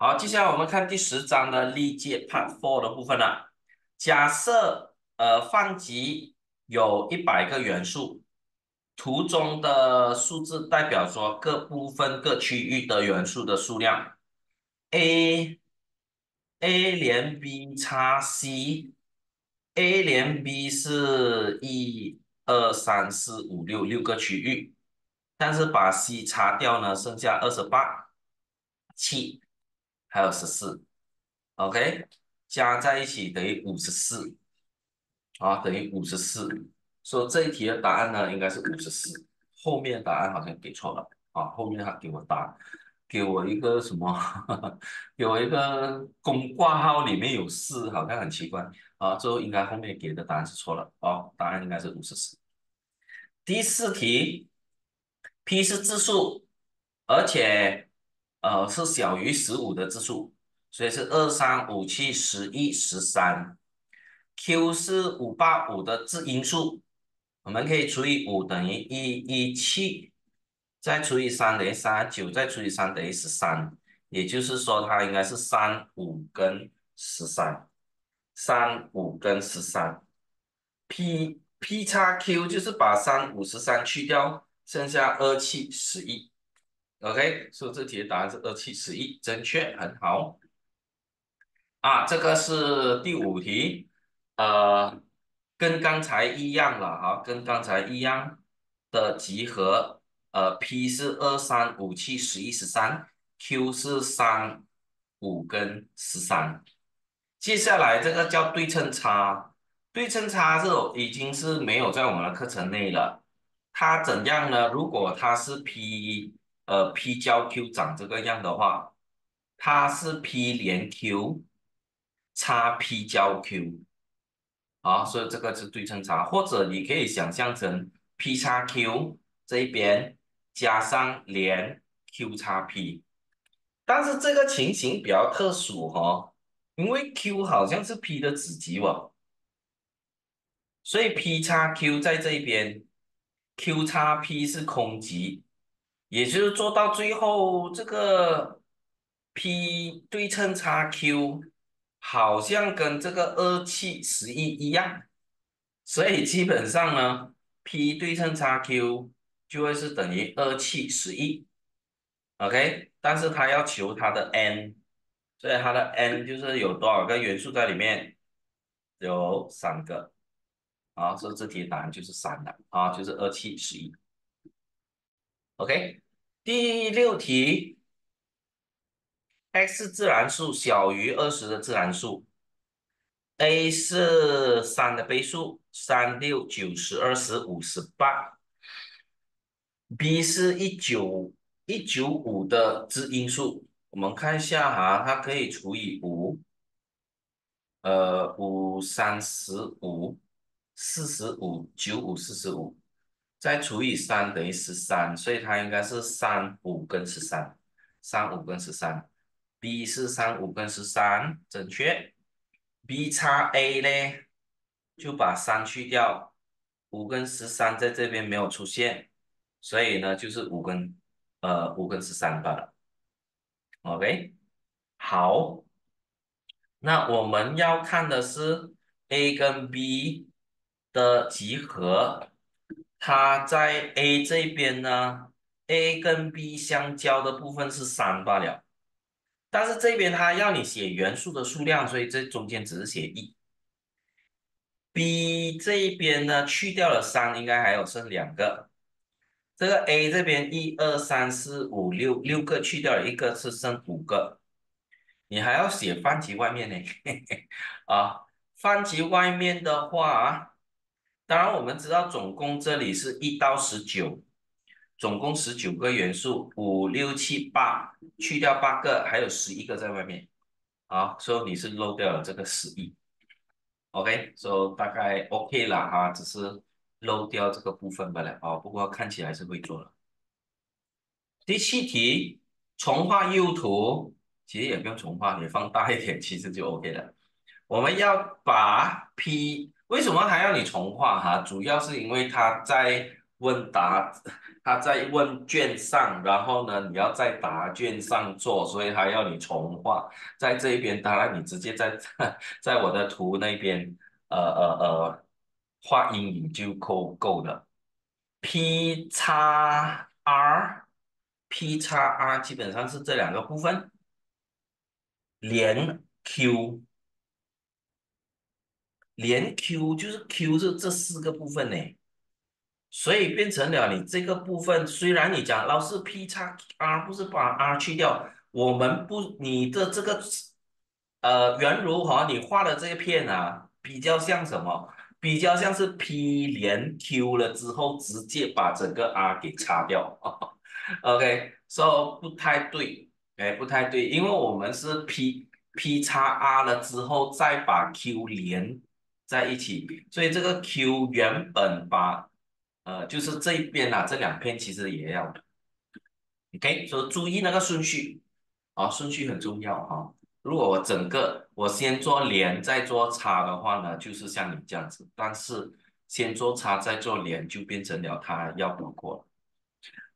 好，接下来我们看第十章的历届 Part Four 的部分了。假设呃范集有一百个元素，图中的数字代表说各部分各区域的元素的数量。A A 连 B 差 C，A 连 B 是一二三四五六六个区域，但是把 C 擦掉呢，剩下二十八七。还有十四，OK，加在一起等于五十四，啊，等于五十四。所以这一题的答案呢，应该是五十四。后面答案好像给错了，啊，后面他给我答，给我一个什么？给我一个公挂号里面有四，好像很奇怪，啊，最后应该后面给的答案是错了，哦，答案应该是五十四。第四题，P 是质数，而且。呃，是小于十五的质数，所以是二三五七十一十三。Q 是五八五的质因数，我们可以除以五等于一一七，再除以三等于三九，再除以三等于十三。也就是说，它应该是三五跟十三，三五跟十三。P P 叉 Q 就是把三五十三去掉，剩下二七十一。OK，所以这题的答案是二七十一，正确，很好。啊，这个是第五题，呃，跟刚才一样了哈，跟刚才一样的集合，呃，P 是二三五七十一十三，Q 是三五跟十三。接下来这个叫对称差，对称差是已经是没有在我们的课程内了。它怎样呢？如果它是 P。呃，P 交 Q 长这个样的话，它是 P 连 Q 差 P 交 Q，啊，所以这个是对称差，或者你可以想象成 P 差 Q 这一边加上连 Q 差 P，但是这个情形比较特殊哈，因为 Q 好像是 P 的子集哦，所以 P 差 Q 在这边，Q 差 P 是空集。也就是做到最后，这个 P 对称差 Q 好像跟这个二七十一一样，所以基本上呢，P 对称差 Q 就会是等于二七十一，OK？但是它要求它的 n，所以它的 n 就是有多少个元素在里面？有三个，啊，所以这题答案就是三的，啊，就是二七十一。OK，第六题，x 自然数小于二十的自然数，a 是三的倍数，三六九十二十五十八，b 是一九一九五的质因数，我们看一下哈，它可以除以五，呃，五三十五，四十五，九五四十五。再除以三等于十三，所以它应该是三五跟十三，三五跟十三，B 是三五跟十三，正确。B 差 A 呢，就把三去掉，五跟十三在这边没有出现，所以呢就是五跟呃五跟十三罢了。OK，好，那我们要看的是 A 跟 B 的集合。它在 A 这边呢，A 跟 B 相交的部分是三罢了，但是这边它要你写元素的数量，所以这中间只是写一。B 这一边呢，去掉了三，应该还有剩两个。这个 A 这边一二三四五六六个去掉了一个，是剩五个。你还要写范集外面呢，啊，范集外面的话。当然，我们知道总共这里是一到十九，总共十九个元素，五六七八，去掉八个，还有十一个在外面。好，所以你是漏掉了这个十一。OK，所以大概 OK 了哈，只是漏掉这个部分罢了。哦，不过看起来是会做了。第七题，重画右图，其实也不用重画，你放大一点，其实就 OK 了。我们要把 P。为什么还要你重画哈？主要是因为他在问答，他在问卷上，然后呢，你要在答卷上做，所以他要你重画。在这一边，当然你直接在 在我的图那边，呃呃呃，画阴影就够够的。P 叉 R，P 叉 R 基本上是这两个部分，连 Q，连 Q 就是 Q 是这四个部分呢。所以变成了你这个部分，虽然你讲老师 P 叉 R 不是把 R 去掉，我们不你的这个呃圆如哈，你画的这一片啊，比较像什么？比较像是 P 连 Q 了之后，直接把整个 R 给擦掉。OK，so 不太对，哎，不太对，因为我们是 P P 叉 R 了之后，再把 Q 连在一起，所以这个 Q 原本把呃，就是这一边啊，这两片其实也要的，OK，所以注意那个顺序啊，顺序很重要啊。如果我整个我先做连再做叉的话呢，就是像你这样子，但是先做叉再做连就变成了它要包括了。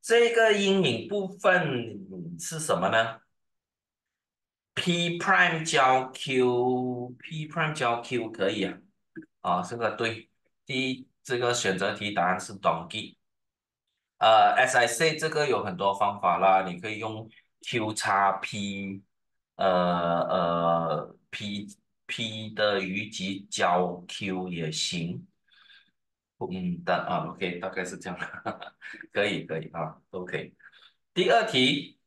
这个阴影部分是什么呢？P prime 交 Q，P prime 交 Q 可以啊，啊，这个对，第一。这个选择题答案是 donkey，呃，as I say，这个有很多方法啦，你可以用 Q 叉 P，呃呃 P P 的余集交 Q 也行，嗯的啊，OK，大概是这样，可以可以啊，，OK。第二题，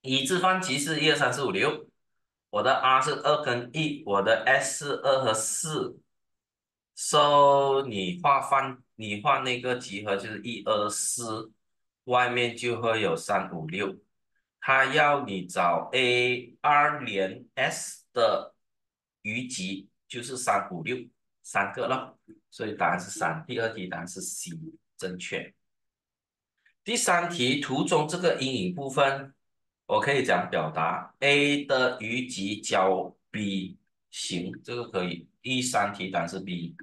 已知方程是一二三四五六，我的 R 是二跟一，我的 S 是二和四。So 你画方，你画那个集合就是一二四，外面就会有三五六，他要你找 A 二连 S 的余集，就是三五六三个了，所以答案是三。第二题答案是 C 正确。第三题图中这个阴影部分，我可以讲表达 A 的余集交 B 行，这个可以。第三题答案是 B。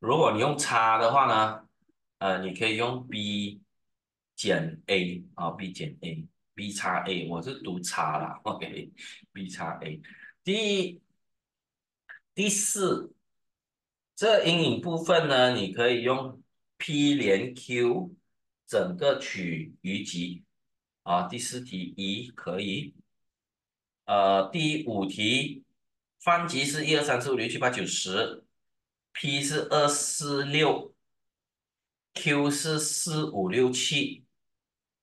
如果你用叉的话呢，呃，你可以用 B 减 A 啊，B 减 A，B 叉 A，我是读叉啦，OK，B 叉 A。第第四，这阴影部分呢，你可以用 P 连 Q 整个取余集啊。第四题一可以，呃，第五题方集是一二三四五六七八九十。P 是二四六，Q 是四五六七，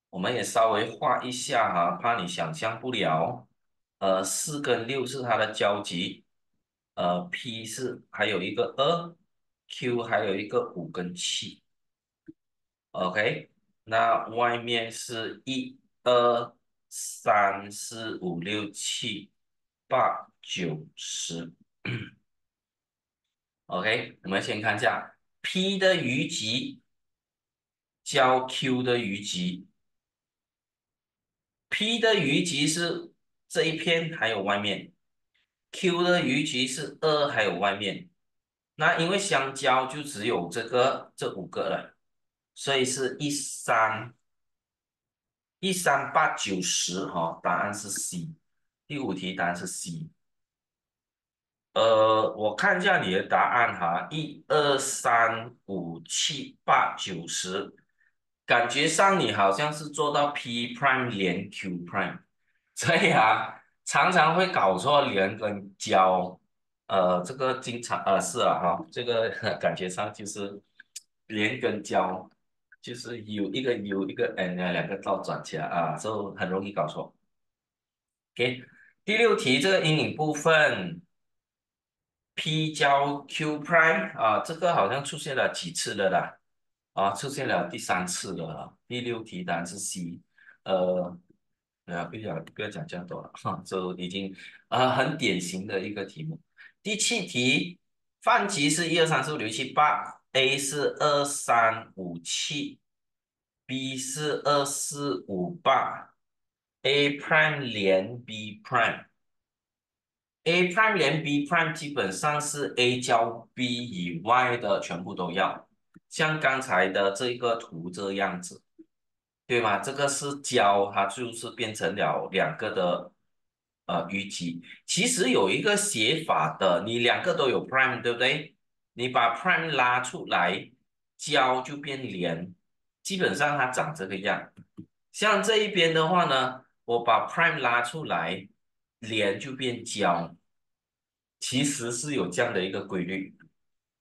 我们也稍微画一下哈，怕你想象不了。呃，四跟六是它的交集，呃，P 是还有一个二，Q 还有一个五跟七。OK，那外面是一二三四五六七八九十。OK，我们先看一下 P 的余集交 Q 的余集，P 的余集是这一片还有外面，Q 的余集是二还有外面，那因为相交就只有这个这五个了，所以是一三一三八九十哈，答案是 C，第五题答案是 C。呃，我看一下你的答案哈，一二三五七八九十，感觉上你好像是做到 P prime 连 Q prime，所以啊，常常会搞错连跟交，呃，这个经常呃是啊哈，这个 感觉上就是连跟交，就是有一个 U 一个 N 两个倒转起来啊，就很容易搞错。OK，第六题这个阴影部分。P 交 Q prime 啊，这个好像出现了几次了啦，啊，出现了第三次了。第六题答案是 C，呃，不要不要讲这样多了，哈，就已经啊很典型的一个题目。第七题，范集是一二三四五六七八，A 是二三五七，B 是二四五八，A prime 连 B prime。A prime 连 B prime 基本上是 A 交 B 以外的全部都要，像刚才的这个图这样子。对吗？这个是交，它就是变成了两个的呃余积。其实有一个写法的，你两个都有 prime，对不对？你把 prime 拉出来，交就变连，基本上它长这个样。像这一边的话呢，我把 prime 拉出来，连就变交，其实是有这样的一个规律。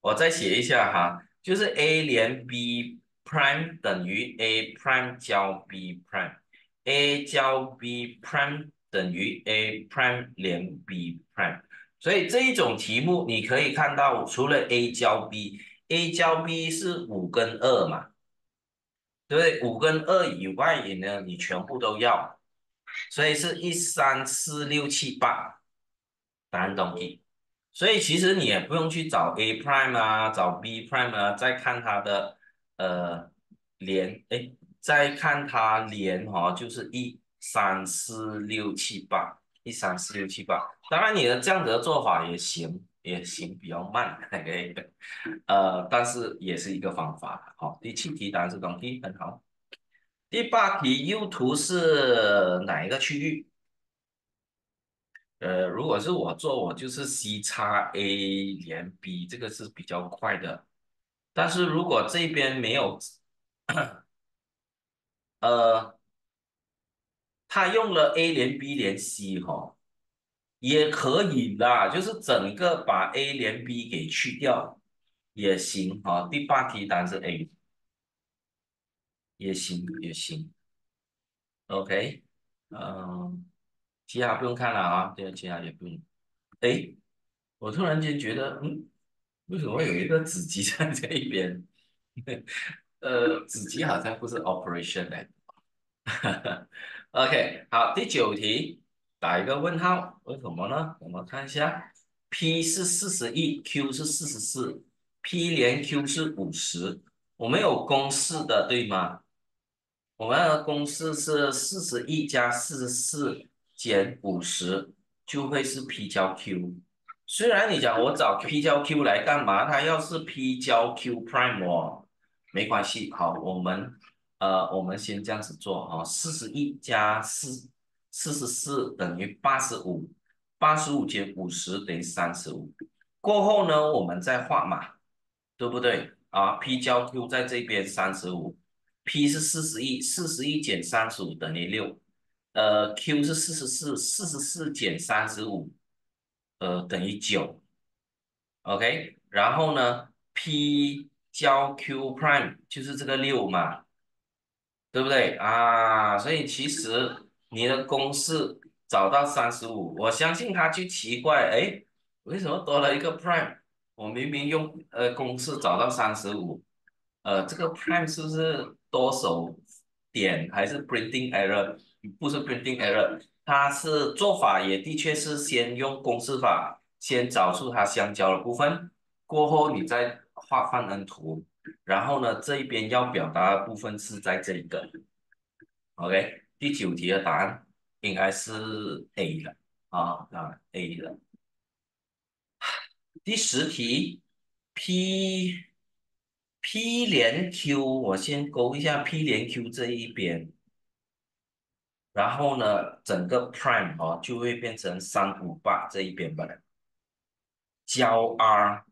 我再写一下哈，就是 a 连 b。prime 等于 a prime 交 b prime，a 交 b prime 等于 a prime 连 b prime，所以这一种题目你可以看到，除了 a 交 b，a 交 b 是五跟二嘛，对不对？五跟二以外呢，你全部都要，所以是一三四六七八，答案同意。所以其实你也不用去找 a prime 啊，找 b prime 啊，再看它的。呃，连哎，再看它连哈，就是一三四六七八，一三四六七八。当然，你的这样子的做法也行，也行，比较慢，OK，呃，但是也是一个方法。好，第七题答案是东题，很好。第八题右图是哪一个区域？呃，如果是我做，我就是 C 叉 A 连 B，这个是比较快的。但是如果这边没有，呃，他用了 A 连 B 连 C 哈，也可以啦，就是整个把 A 连 B 给去掉也行哈。第八题答案是 A，也行也行。OK，嗯，其他不用看了啊，这其他也不用。哎，我突然间觉得，嗯。为什么有一个子集在这一边？呃，子集好像不是 operation 哎。OK，好，第九题打一个问号，为什么呢？我们看一下，P 是四十一，Q 是四十四，P 连 Q 是五十，我们有公式的对吗？我们的公式是四十一加四十四减五十，就会是 P 交 Q。虽然你讲我找 P 交 Q 来干嘛？它要是 P 交 Q prime 哦，没关系。好，我们呃，我们先这样子做哈，四十一加四四十四等于八十五，八十五减五十等于三十五。过后呢，我们再画嘛，对不对？啊，P 交 Q 在这边三十五，P 是四十一，四十一减三十五等于六，呃，Q 是四十四，四十四减三十五。呃，等于九，OK，然后呢，P 交 Q prime 就是这个六嘛，对不对啊？所以其实你的公式找到三十五，我相信他就奇怪，哎，为什么多了一个 prime？我明明用呃公式找到三十五，呃，这个 prime 是不是多手点还是 printing error？不是 printing error。它是做法也的确是先用公式法先找出它相交的部分，过后你再画范恩图，然后呢这一边要表达的部分是在这一个，OK，第九题的答案应该是 A 了啊啊 A 了。第十题 P P 连 Q，我先勾一下 P 连 Q 这一边。然后呢，整个 prime 哦就会变成三五八这一边吧。交 R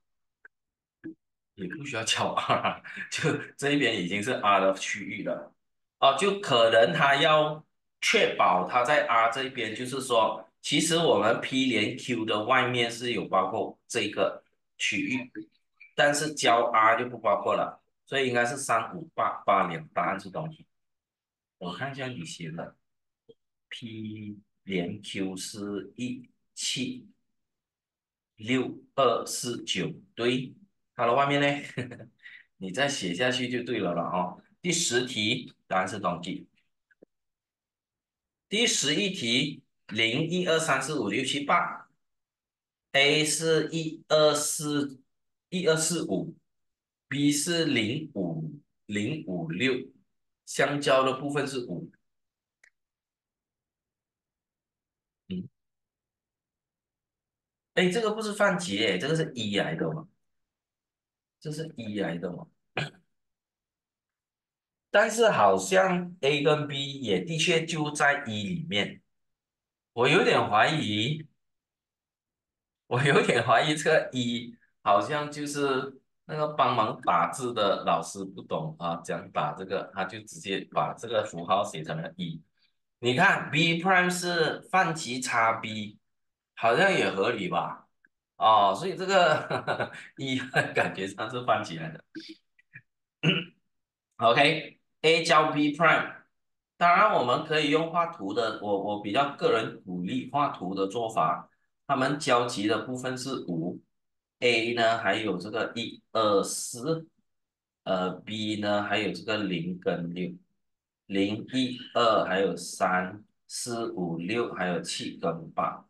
也不需要交 R，就这一边已经是 R 的区域了。哦，就可能它要确保它在 R 这一边，就是说，其实我们 P 连 Q 的外面是有包括这个区域，但是交 R 就不包括了，所以应该是三五八八两，答案是东西。我看一下你写的。P 连 Q 是一七六二四九，对，好了外面呢，你再写下去就对了了哦。第十题答案是东西。第十一题零一二三四五六七八，A 是一二四一二四五，B 是零五零五六，相交的部分是五。哎，这个不是范杰，这个是一来的吗？这是一来的吗？但是好像 A 跟 B 也的确就在 E 里面，我有点怀疑，我有点怀疑这个 E 好像就是那个帮忙打字的老师不懂啊，讲打这个，他就直接把这个符号写成了 E。你看 B prime 是泛极差 B，好像也合理吧？哦，所以这个 E 感觉上是泛起来的。OK，A 交 B prime，当然我们可以用画图的，我我比较个人鼓励画图的做法。它们交集的部分是五，A 呢还有这个一二四，呃 B 呢还有这个零跟六，零一二还有三四五六还有七跟八，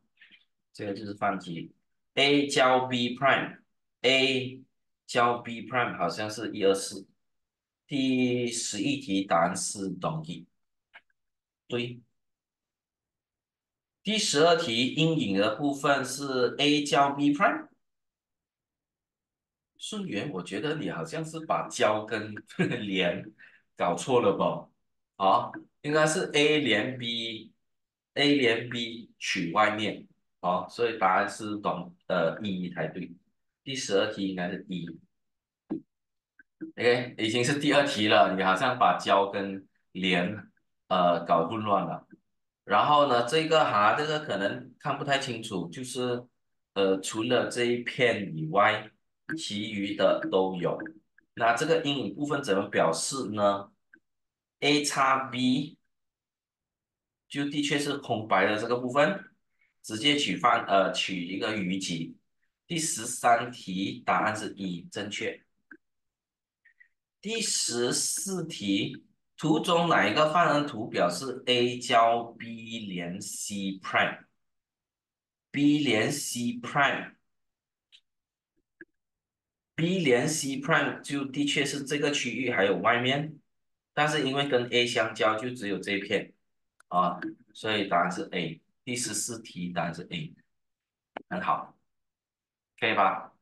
这个就是泛集。A 交 B prime，A 交 B prime 好像是一二四。第十一题答案是等于，对。第十二题阴影的部分是 A 交 B prime。顺源，我觉得你好像是把交跟 连搞错了吧？啊，应该是 A 连 B，A 连 B 取外面，好，所以答案是懂呃一才对。第十二题应该是一。OK，已经是第二题了，你好像把交跟连呃搞混乱了。然后呢，这个哈，这个可能看不太清楚，就是呃除了这一片以外，其余的都有。那这个阴影部分怎么表示呢？A 叉 B 就的确是空白的这个部分，直接取范呃取一个余集。第十三题答案是一，正确。第十四题，图中哪一个范恩图表示 A 交 B 连 C prime？B 连 C prime B 连 C prime 就的确是这个区域还有外面，但是因为跟 A 相交就只有这一片啊，所以答案是 A。第十四题答案是 A，很好，可以吧？